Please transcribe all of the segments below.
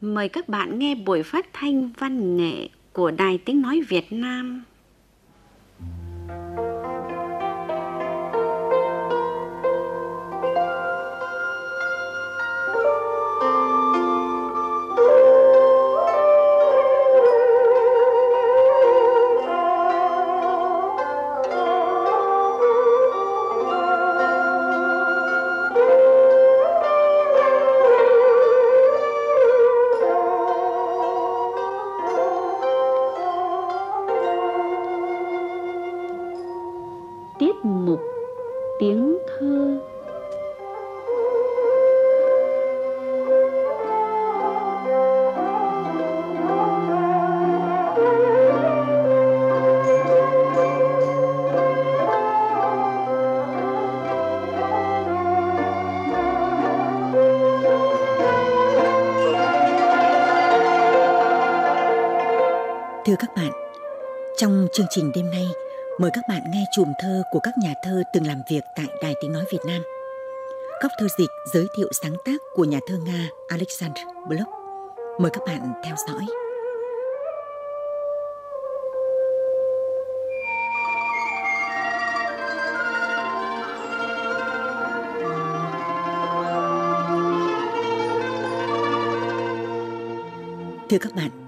Mời các bạn nghe buổi phát thanh văn nghệ của Đài Tiếng Nói Việt Nam. Thưa các bạn, trong chương trình đêm nay, mời các bạn nghe chùm thơ của các nhà thơ từng làm việc tại Đài Tiếng Nói Việt Nam. Góc thơ dịch giới thiệu sáng tác của nhà thơ Nga Alexander Blok. Mời các bạn theo dõi. Thưa các bạn,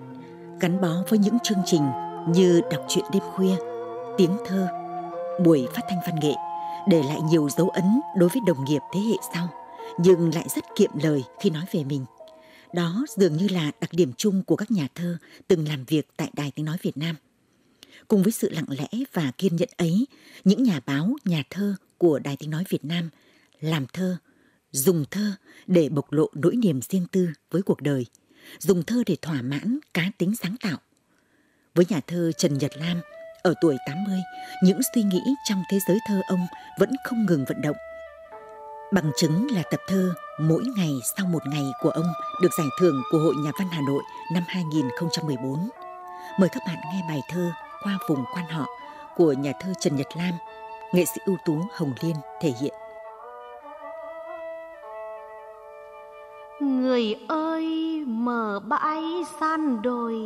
gắn bó với những chương trình như đọc truyện đêm khuya, tiếng thơ, buổi phát thanh văn nghệ để lại nhiều dấu ấn đối với đồng nghiệp thế hệ sau, nhưng lại rất kiệm lời khi nói về mình. Đó dường như là đặc điểm chung của các nhà thơ từng làm việc tại Đài Tiếng Nói Việt Nam. Cùng với sự lặng lẽ và kiên nhẫn ấy, những nhà báo, nhà thơ của Đài Tiếng Nói Việt Nam làm thơ, dùng thơ để bộc lộ nỗi niềm riêng tư với cuộc đời, dùng thơ để thỏa mãn cá tính sáng tạo. Với nhà thơ Trần Nhật Lam, ở tuổi 80, những suy nghĩ trong thế giới thơ ông vẫn không ngừng vận động. Bằng chứng là tập thơ Mỗi ngày sau một ngày của ông được giải thưởng của Hội Nhà văn Hà Nội năm 2014. Mời các bạn nghe bài thơ Qua vùng quan họ của nhà thơ Trần Nhật Lam, nghệ sĩ ưu tú Hồng Liên thể hiện. Người ơi mở bãi san đồi.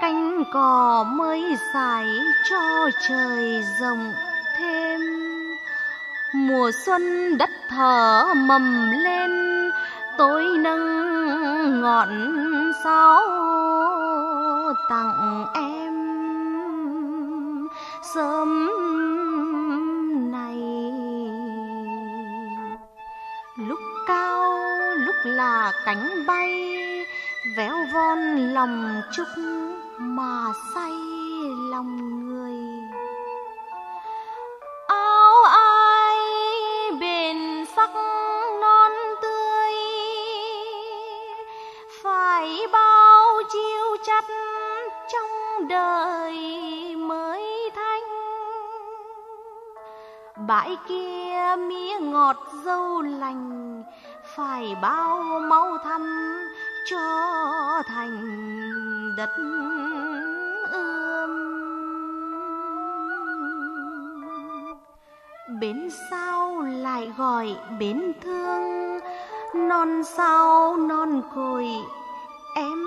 Cánh cò mới dài cho trời rộng thêm. Mùa xuân đất thở mầm lên, Tối nâng ngọn sao tặng em. Sớm này, Lúc cao lúc là cánh bay Véo von lòng trúc mà say lòng người. Áo ai bền sắc non tươi, phải bao chiêu chặt trong đời mới thanh. Bãi kia mía ngọt dâu lành, phải bao máu thăm cho thành đất ươm. Bến sao lại gọi bến thương, non sao non cội em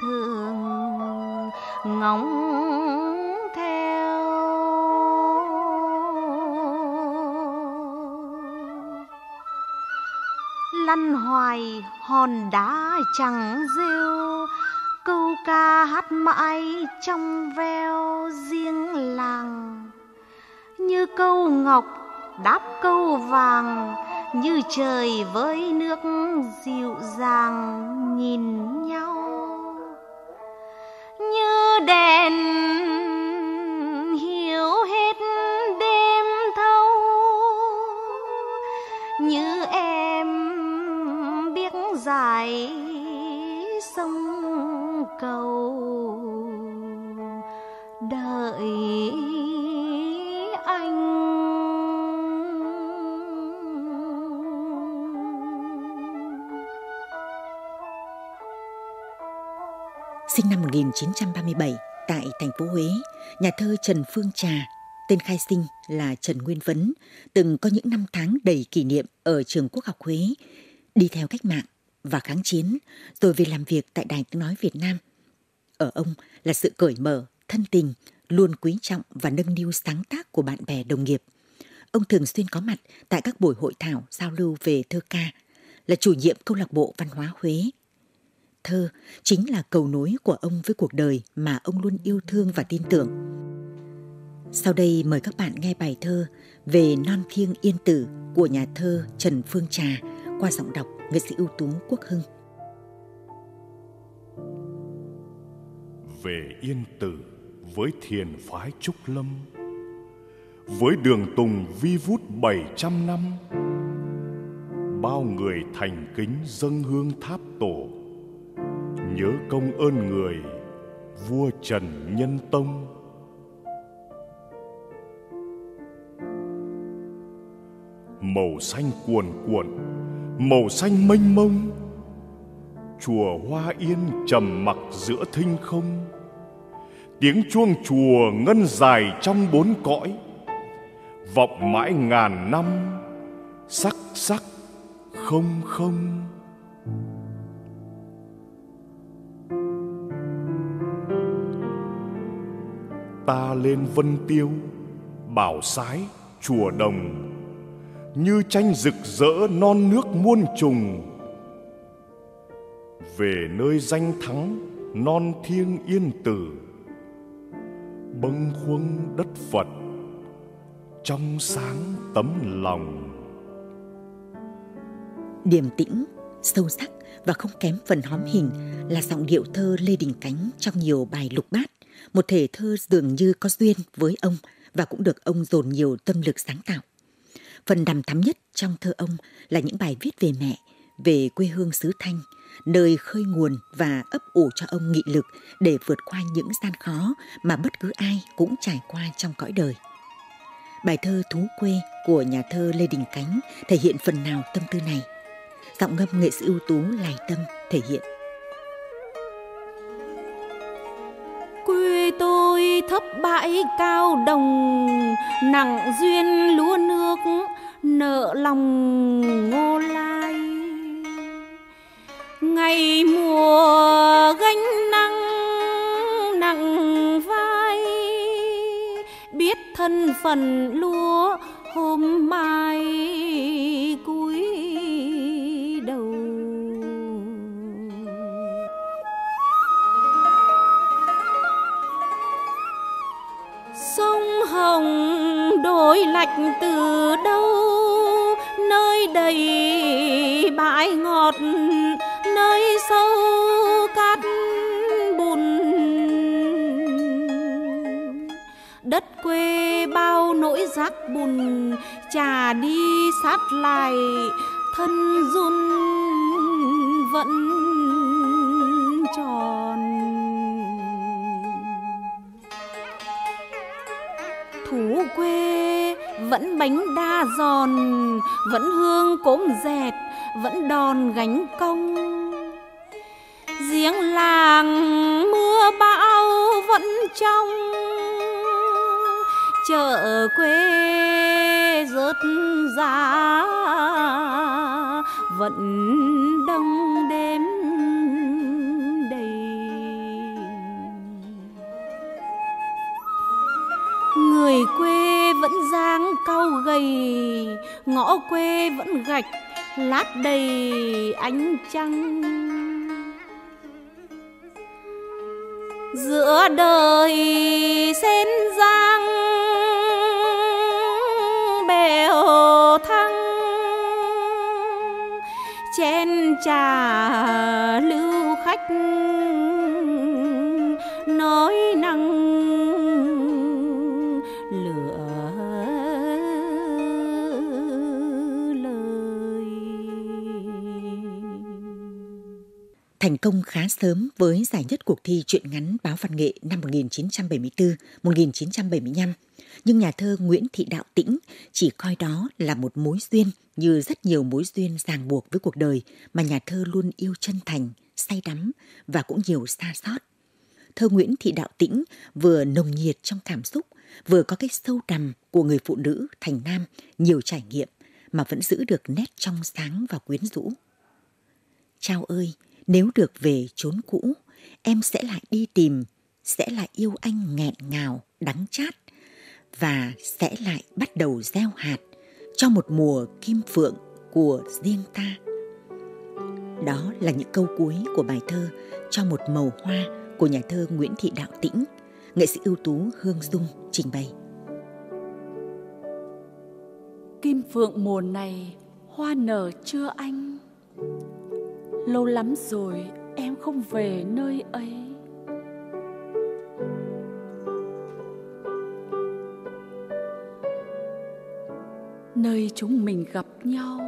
thường ngóng ngăn hoài hòn đá chẳng rêu câu ca hát mãi trong veo riêng làng. Như câu ngọc đáp câu vàng, như trời với nước dịu dàng nhìn nhau. Như đèn hiểu hết đêm thâu, như em dài sông cầu đợi anh. Sinh năm 1937 tại thành phố Huế, nhà thơ Trần Phương Trà, tên khai sinh là Trần Nguyên Vấn, từng có những năm tháng đầy kỷ niệm ở trường Quốc học Huế, đi theo cách mạng, và kháng chiến, rồi về làm việc tại Đài Tiếng Nói Việt Nam. Ở ông là sự cởi mở, thân tình, luôn quý trọng và nâng niu sáng tác của bạn bè đồng nghiệp. Ông thường xuyên có mặt tại các buổi hội thảo giao lưu về thơ ca, là chủ nhiệm câu lạc bộ văn hóa Huế. Thơ chính là cầu nối của ông với cuộc đời mà ông luôn yêu thương và tin tưởng. Sau đây mời các bạn nghe bài thơ về non thiêng yên tử của nhà thơ Trần Phương Trà qua giọng đọc nghệ sĩ ưu tú Quốc Hưng. Về yên tử với thiền phái Trúc Lâm, với đường tùng vi vút bảy trăm năm, bao người thành kính dâng hương tháp tổ, nhớ công ơn người, vua trần nhân tông màu xanh cuồn cuộn màu xanh mênh mông. Chùa hoa yên trầm mặc giữa thinh không. Tiếng chuông chùa ngân dài trong bốn cõi. Vọng mãi ngàn năm, sắc sắc, không không. Ta lên vân tiêu, bảo sái chùa đồng như tranh rực rỡ non nước muôn trùng. Về nơi danh thắng, non thiêng yên tử, bâng khuâng đất phật trong sáng tấm lòng. Điềm tĩnh, sâu sắc và không kém phần hóm hình là giọng điệu thơ lê đình cánh trong nhiều bài lục bát, một thể thơ dường như có duyên với ông và cũng được ông dồn nhiều tâm lực sáng tạo phần đằm thắm nhất trong thơ ông là những bài viết về mẹ về quê hương xứ thanh nơi khơi nguồn và ấp ủ cho ông nghị lực để vượt qua những gian khó mà bất cứ ai cũng trải qua trong cõi đời. Bài thơ Thú quê của nhà thơ Lê Đình Cánh thể hiện phần nào tâm tư này. Giọng ngâm nghệ sĩ ưu tú Lài Tâm thể hiện. Quê tôi thấp bãi cao đồng, nặng duyên lúa nước, nợ lòng ngô lai. Ngày mùa gánh nắng nặng vai, biết thân phận lúa hôm mai cúi đầu. Sông hồng đổi lạch từ đâu? Đầy bãi ngọt nơi sâu cát bùn. Đất quê bao nỗi rác bùn, trà đi sát lại, thân run vẫn tròn. Thủ quê vẫn bánh đa giòn, vẫn hương cốm dẹt, vẫn đòn gánh công. Giếng làng mưa bão vẫn trong, chợ quê rớt giá vẫn đông đêm đầy. Người quê vẫn giang cau gầy, ngõ quê vẫn gạch, lát đầy ánh trăng. Giữa đời sen giang bèo thăng, chen trà lưu khách. Công khá sớm với giải nhất cuộc thi truyện ngắn báo văn nghệ năm 1974-1975. Nhưng nhà thơ Nguyễn Thị Đạo Tĩnh chỉ coi đó là một mối duyên như rất nhiều mối duyên ràng buộc với cuộc đời mà nhà thơ luôn yêu chân thành, say đắm và cũng nhiều xa sót. Thơ Nguyễn Thị Đạo Tĩnh vừa nồng nhiệt trong cảm xúc, vừa có cái sâu đầm của người phụ nữ thành nam nhiều trải nghiệm mà vẫn giữ được nét trong sáng và quyến rũ. Chao ơi, nếu được về chốn cũ, em sẽ lại đi tìm, sẽ lại yêu anh nghẹn ngào, đắng chát và sẽ lại bắt đầu gieo hạt cho một mùa kim phượng của riêng ta. Đó là những câu cuối của bài thơ Cho một màu hoa của nhà thơ Nguyễn Thị Đạo Tĩnh, nghệ sĩ ưu tú Hương Dung trình bày. Kim phượng mùa này hoa nở chưa anh? Lâu lắm rồi em không về nơi ấy. Nơi chúng mình gặp nhau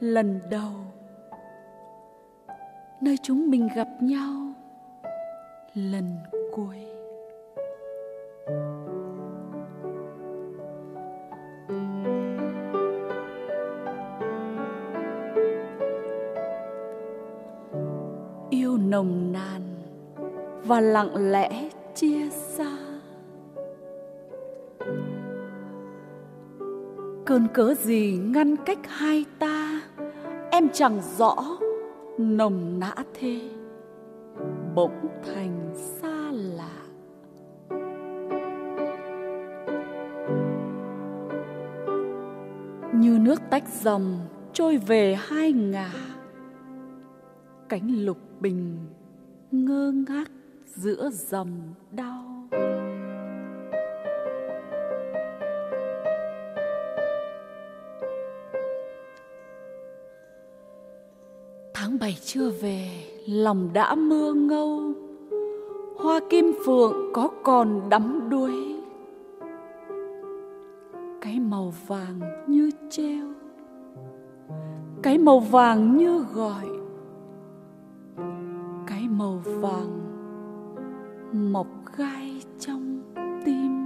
lần đầu nơi chúng mình gặp nhau lần cuối nồng nàn và lặng lẽ chia xa. Cơn cớ gì ngăn cách hai ta? Em chẳng rõ nồng nã thế, bỗng thành xa lạ. Như nước tách dòng trôi về hai ngả, cánh lục bình ngơ ngác giữa dòng đau. Tháng bảy chưa về, lòng đã mưa ngâu. Hoa kim phượng có còn đắm đuối. Cái màu vàng như treo. Cái màu vàng như gọi vàng mọc gai trong tim.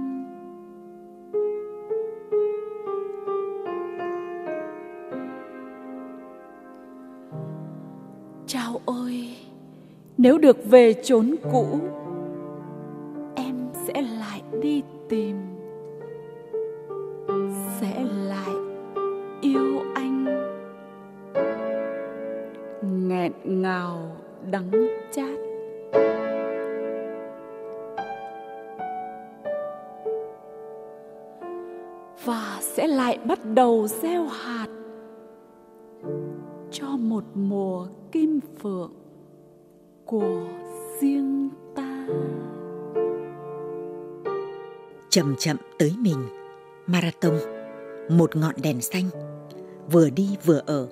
Chao ơi nếu được về chốn cũ chậm chậm tới mình. Marathon, một ngọn đèn xanh, vừa đi vừa ở.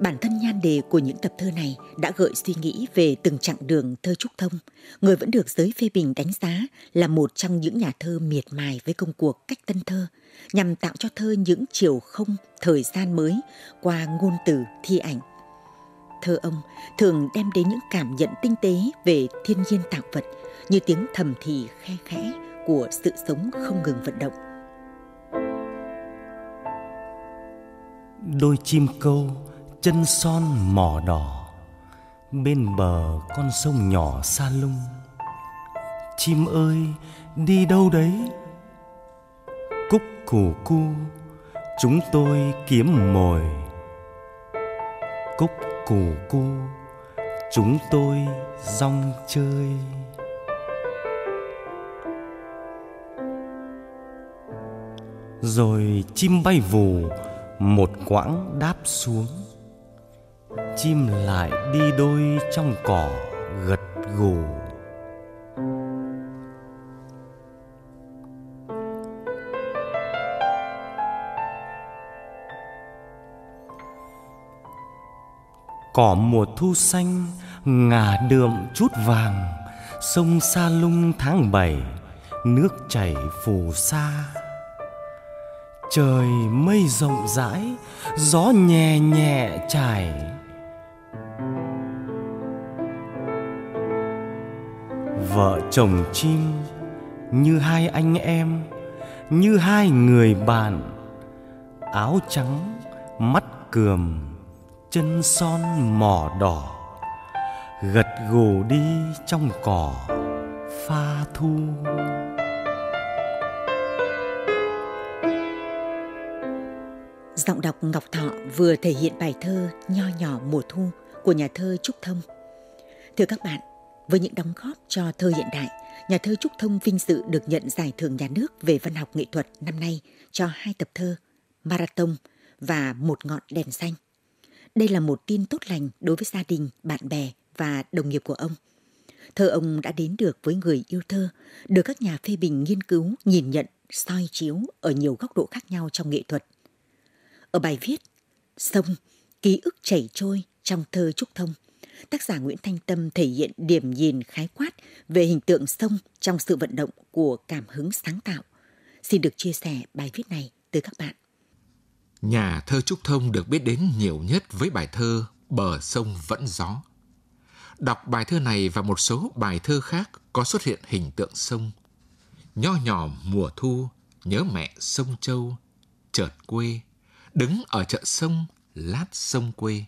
Bản thân nhan đề của những tập thơ này đã gợi suy nghĩ về từng chặng đường thơ trúc thông. Người vẫn được giới phê bình đánh giá là một trong những nhà thơ miệt mài với công cuộc cách tân thơ, nhằm tạo cho thơ những chiều không, thời gian mới qua ngôn từ, thi ảnh. Thơ ông thường đem đến những cảm nhận tinh tế về thiên nhiên tạo vật, như tiếng thầm thì khe khẽ của sự sống không ngừng vận động. Đôi chim câu chân son mỏ đỏ, bên bờ con sông nhỏ xa lung. Chim ơi, đi đâu đấy? Cúc cù cu, chúng tôi kiếm mồi. Cúc cù cu, chúng tôi rong chơi. Rồi chim bay vù, một quãng đáp xuống. Chim lại đi đôi trong cỏ gật gù. Cỏ mùa thu xanh ngả đượm chút vàng, sông sa lung tháng bảy, nước chảy phù sa trời mây rộng rãi, gió nhẹ nhẹ chảy. vợ chồng chim như hai anh em, như hai người bạn. Áo trắng, mắt cườm, chân son mỏ đỏ. Gật gù đi trong cỏ, pha thu. Giọng đọc Ngọc Thọ vừa thể hiện bài thơ Nho nhỏ mùa thu của nhà thơ Trúc Thông. Thưa các bạn, với những đóng góp cho thơ hiện đại, nhà thơ Trúc Thông vinh dự được nhận giải thưởng nhà nước về văn học nghệ thuật năm nay cho hai tập thơ Marathon và Một ngọn đèn xanh. Đây là một tin tốt lành đối với gia đình, bạn bè và đồng nghiệp của ông. Thơ ông đã đến được với người yêu thơ, được các nhà phê bình nghiên cứu, nhìn nhận, soi chiếu ở nhiều góc độ khác nhau trong nghệ thuật. Ở bài viết Sông, ký ức chảy trôi trong thơ Trúc Thông, tác giả Nguyễn Thanh Tâm thể hiện điểm nhìn khái quát về hình tượng sông trong sự vận động của cảm hứng sáng tạo. Xin được chia sẻ bài viết này tới các bạn. Nhà thơ Trúc Thông được biết đến nhiều nhất với bài thơ Bờ sông vẫn gió. Đọc bài thơ này và một số bài thơ khác có xuất hiện hình tượng sông. Nho nhỏ mùa thu, nhớ mẹ sông Châu, chợt quê, đứng ở chợ sông, lát sông quê.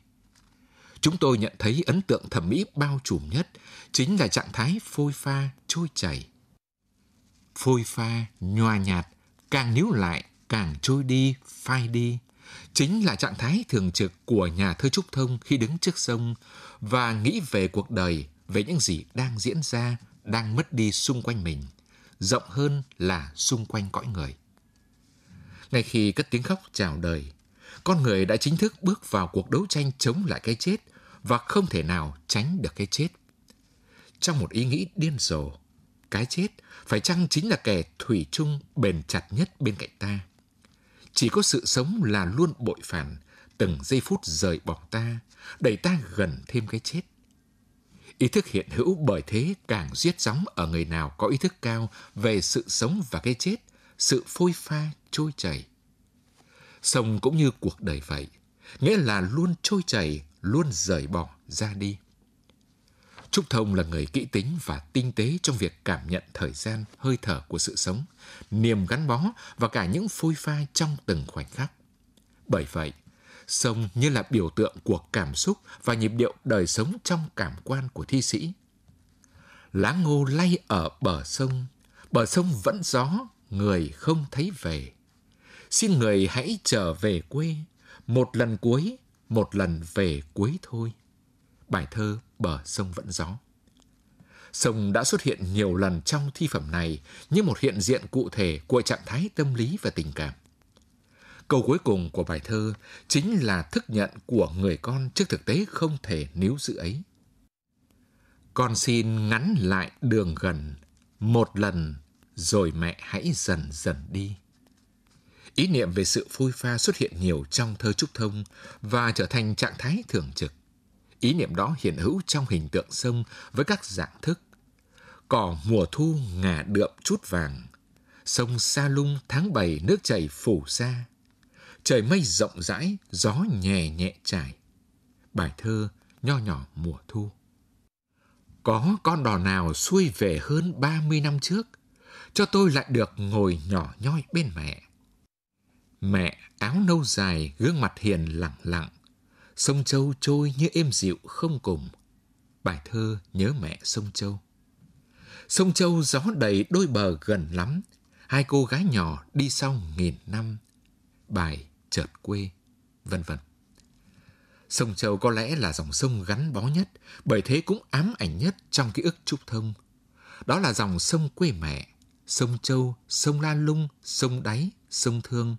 Chúng tôi nhận thấy ấn tượng thẩm mỹ bao trùm nhất chính là trạng thái phôi pha, trôi chảy. Phôi pha, nhòa nhạt, càng níu lại, càng trôi đi, phai đi. Chính là trạng thái thường trực của nhà thơ Trúc Thông khi đứng trước sông và nghĩ về cuộc đời, về những gì đang diễn ra, đang mất đi xung quanh mình, rộng hơn là xung quanh cõi người. Ngay khi cất tiếng khóc chào đời, con người đã chính thức bước vào cuộc đấu tranh chống lại cái chết và không thể nào tránh được cái chết. Trong một ý nghĩ điên rồ, cái chết phải chăng chính là kẻ thủy chung bền chặt nhất bên cạnh ta. Chỉ có sự sống là luôn bội phản, từng giây phút rời bỏ ta, đẩy ta gần thêm cái chết. Ý thức hiện hữu bởi thế càng giết sóng ở người nào có ý thức cao về sự sống và cái chết, sự phôi pha, trôi chảy. Sông cũng như cuộc đời vậy, nghĩa là luôn trôi chảy, luôn rời bỏ ra đi. Trúc Thông là người kỹ tính và tinh tế trong việc cảm nhận thời gian, hơi thở của sự sống, niềm gắn bó và cả những phôi pha trong từng khoảnh khắc. Bởi vậy, sông như là biểu tượng của cảm xúc và nhịp điệu đời sống trong cảm quan của thi sĩ. Lá ngô lay ở bờ sông, bờ sông vẫn gió, người không thấy về. Xin người hãy trở về quê, một lần cuối, một lần về cuối thôi. Bài thơ Bờ sông vẫn gió. Sông đã xuất hiện nhiều lần trong thi phẩm này như một hiện diện cụ thể của trạng thái tâm lý và tình cảm. Câu cuối cùng của bài thơ chính là thức nhận của người con trước thực tế không thể níu giữ ấy. Con xin ngắn lại đường gần, một lần rồi mẹ hãy dần dần đi. Ý niệm về sự phôi pha xuất hiện nhiều trong thơ Trúc Thông và trở thành trạng thái thường trực. Ý niệm đó hiện hữu trong hình tượng sông với các dạng thức. Cỏ mùa thu ngả đượm chút vàng, sông Sa lung tháng bảy nước chảy phủ xa. Trời mây rộng rãi, gió nhẹ nhẹ trải. Bài thơ nho nhỏ mùa thu. Có con đò nào xuôi về hơn 30 năm trước, cho tôi lại được ngồi nhỏ nhoi bên mẹ. Mẹ áo nâu dài, gương mặt hiền lặng lặng, sông Châu trôi như êm dịu không cùng. Bài thơ nhớ mẹ sông Châu. Sông Châu gió đầy đôi bờ gần lắm, hai cô gái nhỏ đi sau nghìn năm. Bài chợt quê, vân vân. Sông Châu có lẽ là dòng sông gắn bó nhất, bởi thế cũng ám ảnh nhất trong ký ức Trúc Thông. Đó là dòng sông quê mẹ, sông Châu, sông La Lung, sông Đáy, sông Thương.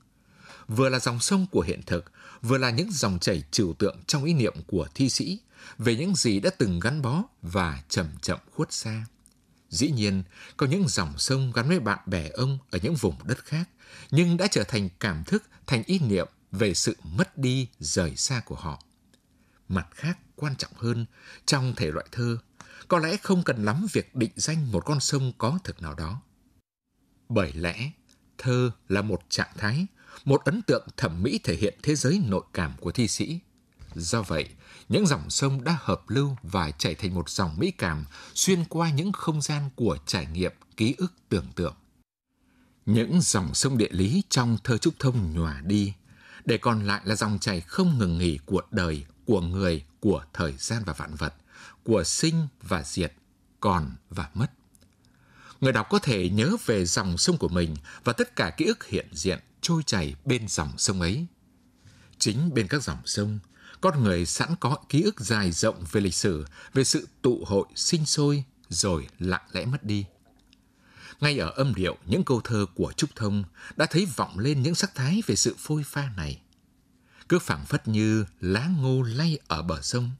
Vừa là dòng sông của hiện thực, vừa là những dòng chảy trừu tượng trong ý niệm của thi sĩ về những gì đã từng gắn bó và chậm chậm khuất xa. Dĩ nhiên, có những dòng sông gắn với bạn bè ông ở những vùng đất khác, nhưng đã trở thành cảm thức, thành ý niệm về sự mất đi, rời xa của họ. Mặt khác, quan trọng hơn, trong thể loại thơ, có lẽ không cần lắm việc định danh một con sông có thực nào đó. Bởi lẽ, thơ là một trạng thái, một ấn tượng thẩm mỹ thể hiện thế giới nội cảm của thi sĩ. Do vậy, những dòng sông đã hợp lưu và chảy thành một dòng mỹ cảm xuyên qua những không gian của trải nghiệm, ký ức tưởng tượng. Những dòng sông địa lý trong thơ trúc thông nhòa đi, để còn lại là dòng chảy không ngừng nghỉ của đời, của người, của thời gian và vạn vật, của sinh và diệt, còn và mất. Người đọc có thể nhớ về dòng sông của mình và tất cả ký ức hiện diện trôi chảy bên dòng sông ấy. Chính bên các dòng sông, con người sẵn có ký ức dài rộng về lịch sử, về sự tụ hội sinh sôi rồi lặng lẽ mất đi. Ngay ở âm điệu những câu thơ của Trúc Thông đã thấy vọng lên những sắc thái về sự phôi pha này. Cứ phảng phất như lá ngô lay ở bờ sông,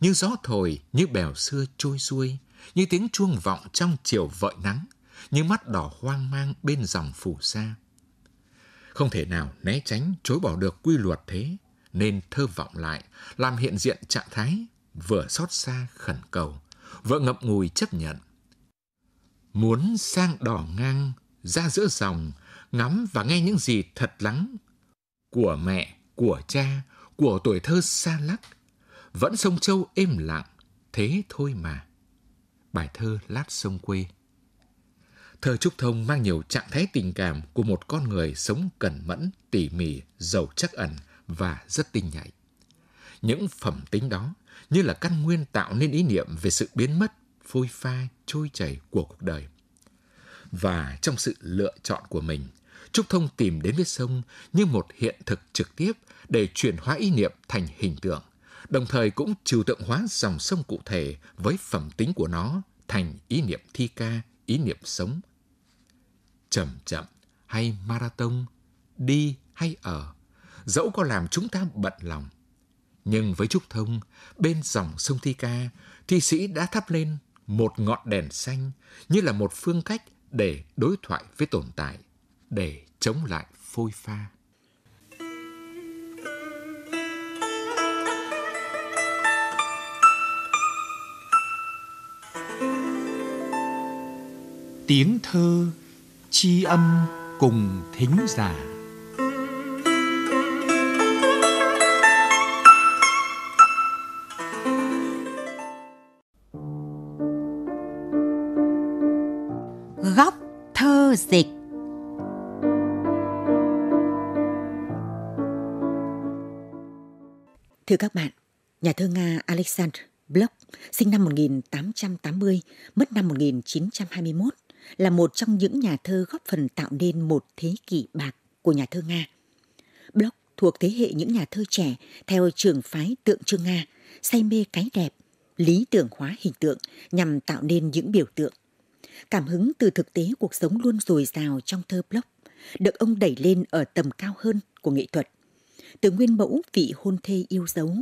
như gió thổi, như bèo xưa trôi xuôi, như tiếng chuông vọng trong chiều vợi nắng, như mắt đỏ hoang mang bên dòng phù sa. Không thể nào né tránh chối bỏ được quy luật thế, nên thơ vọng lại, làm hiện diện trạng thái vừa xót xa khẩn cầu, vừa ngậm ngùi chấp nhận. Muốn sang đỏ ngang, ra giữa dòng, ngắm và nghe những gì thật lắng của mẹ, của cha, của tuổi thơ xa lắc, vẫn sông châu êm lặng, thế thôi mà. Bài thơ Lát sông quê Thơ Trúc Thông mang nhiều trạng thái tình cảm của một con người sống cẩn mẫn, tỉ mỉ, giàu chắc ẩn và rất tinh nhạy. Những phẩm tính đó như là căn nguyên tạo nên ý niệm về sự biến mất, phôi pha, trôi chảy của cuộc đời. Và trong sự lựa chọn của mình, Trúc Thông tìm đến với sông như một hiện thực trực tiếp để chuyển hóa ý niệm thành hình tượng, đồng thời cũng trừu tượng hóa dòng sông cụ thể với phẩm tính của nó thành ý niệm thi ca, ý niệm sống. Chậm chậm hay marathon, đi hay ở, dẫu có làm chúng ta bận lòng. Nhưng với Trúc Thông, bên dòng sông Thi Ca, thi sĩ đã thắp lên một ngọn đèn xanh như là một phương cách để đối thoại với tồn tại, để chống lại phôi pha. tiếng thơ chi âm cùng thính giả. Góc thơ dịch. Thưa các bạn, nhà thơ Nga Alexander Blok, sinh năm 1880, mất năm 1921, là một trong những nhà thơ góp phần tạo nên một thế kỷ bạc của nhà thơ Nga. Blok thuộc thế hệ những nhà thơ trẻ theo trường phái tượng trưng Nga, say mê cái đẹp, lý tưởng hóa hình tượng nhằm tạo nên những biểu tượng. Cảm hứng từ thực tế cuộc sống luôn dồi dào trong thơ Blok, được ông đẩy lên ở tầm cao hơn của nghệ thuật. Từ nguyên mẫu vị hôn thê yêu dấu,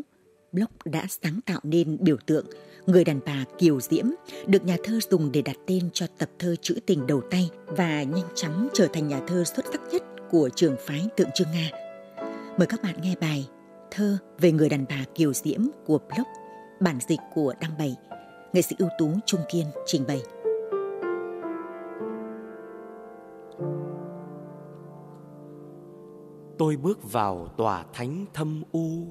Bloch đã sáng tạo nên biểu tượng Người đàn bà kiều diễm được nhà thơ dùng để đặt tên cho tập thơ trữ tình đầu tay và nhanh chóng trở thành nhà thơ xuất sắc nhất của trường phái tượng trưng Nga. Mời các bạn nghe bài Thơ về người đàn bà kiều diễm của Bloch, bản dịch của Đăng Bảy, nghệ sĩ ưu tú Trung Kiên trình bày. Tôi bước vào tòa thánh thâm u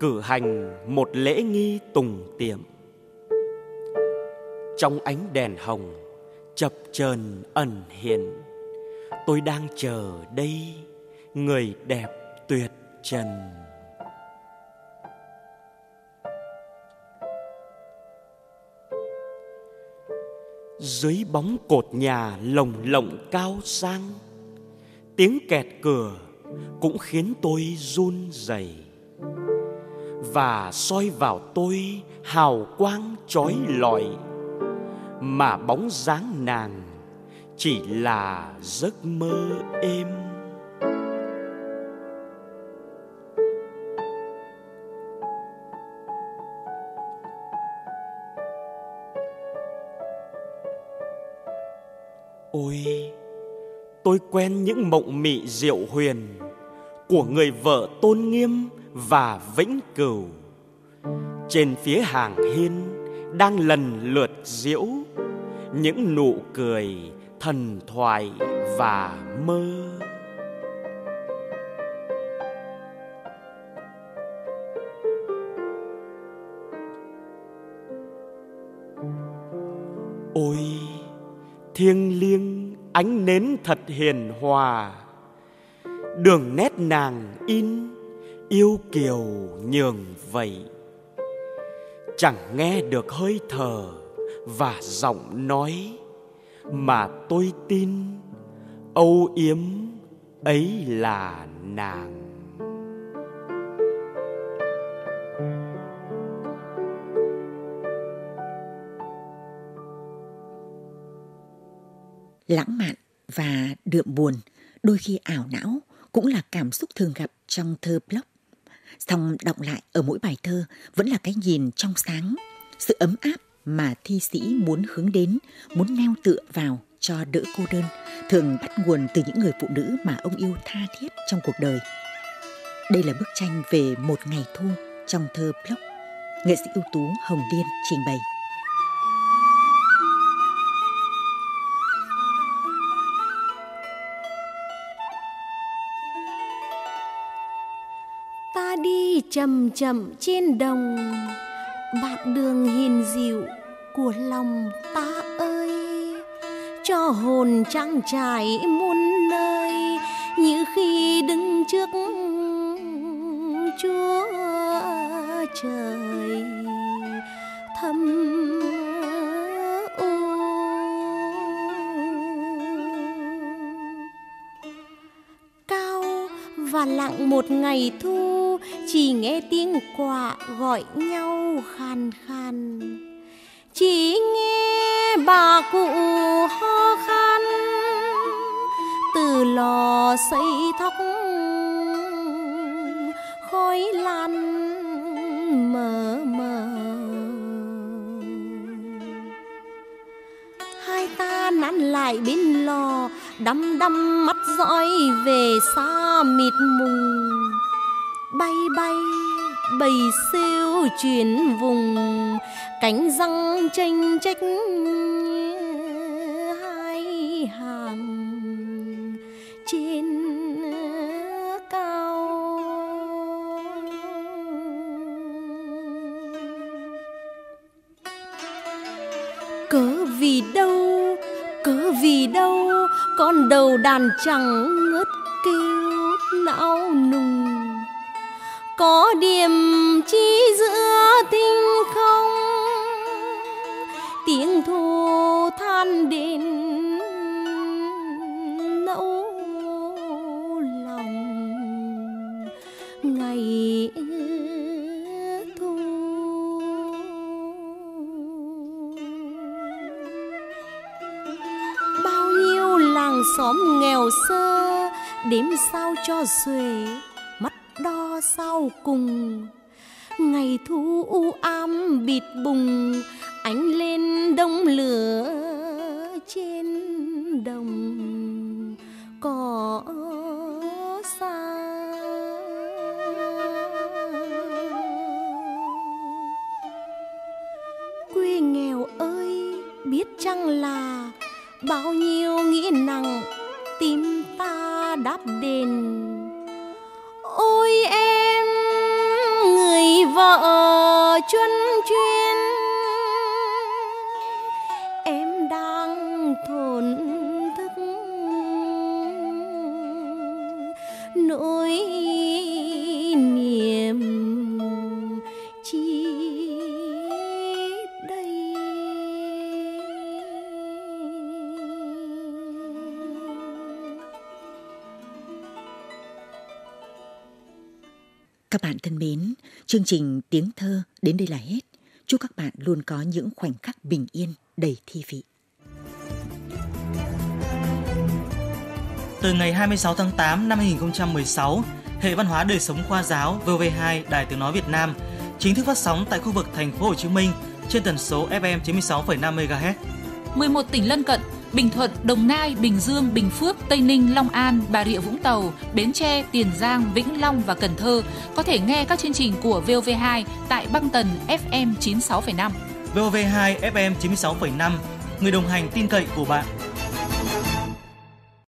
cử hành một lễ nghi tùng tiệm. Trong ánh đèn hồng, chập chờn ẩn hiện. Tôi đang chờ đây, người đẹp tuyệt trần. Dưới bóng cột nhà lồng lộng cao sang, tiếng kẹt cửa cũng khiến tôi run rẩy và soi vào tôi hào quang chói lọi. Mà bóng dáng nàng chỉ là giấc mơ êm. Ôi, tôi quen những mộng mị diệu huyền của người vợ tôn nghiêm và vĩnh cửu. Trên phía hàng hiên đang lần lượt diễu những nụ cười thần thoại và mơ. Ôi, thiêng liêng ánh nến thật hiền hòa, đường nét nàng in yêu kiều nhường vậy chẳng nghe được hơi thở và giọng nói mà tôi tin âu yếm ấy là nàng. Lãng mạn và đượm buồn, đôi khi ảo não cũng là cảm xúc thường gặp trong thơ block Song động lại ở mỗi bài thơ vẫn là cái nhìn trong sáng, sự ấm áp mà thi sĩ muốn hướng đến, muốn neo tựa vào cho đỡ cô đơn, thường bắt nguồn từ những người phụ nữ mà ông yêu tha thiết trong cuộc đời. Đây là bức tranh về một ngày thu trong thơ Block, Nghệ sĩ ưu tú Hồng Liên trình bày. Ta đi chậm chậm trên đồng. Bạn đường hiền dịu của lòng ta ơi, cho hồn trăng trải muôn nơi, như khi đứng trước chúa trời. Thâm u. Cao và lặng một ngày thu chỉ nghe tiếng quạ gọi nhau khan khan chỉ nghe bà cụ ho khan. Từ lò xây thóc khói lan mờ mờ. Hai ta nán lại bên lò, đăm đăm mắt dõi về xa mịt mùng bay bay, bầy siêu chuyển vùng, cánh răng tranh trách hai hàng. Trên uh, cao. Cớ vì đâu, cớ vì đâu, con đầu đàn chẳng có điểm chi giữa tinh không? Tiếng thu than đến nẫu lòng. Ngày thu bao nhiêu làng xóm nghèo sơ đếm sao cho xuể đo sau cùng. Ngày thu u ám bịt bùng ánh lên đông lửa Các bạn thân mến, chương trình Tiếng Thơ đến đây là hết. Chúc các bạn luôn có những khoảnh khắc bình yên đầy thi vị. Từ ngày 26 tháng 8 năm 2016, hệ văn hóa đời sống khoa giáo VV2 Đài Tiếng nói Việt Nam chính thức phát sóng tại khu vực thành phố Hồ Chí Minh trên tần số FM 96,5 MHz. 11 tỉnh lân cận Bình Thuận, Đồng Nai, Bình Dương, Bình Phước, Tây Ninh, Long An, Bà Rịa Vũng Tàu, Bến Tre, Tiền Giang, Vĩnh Long và Cần Thơ có thể nghe các chương trình của VOV2 tại băng tần FM 96,5. VOV2 FM 96,5, người đồng hành tin cậy của bạn.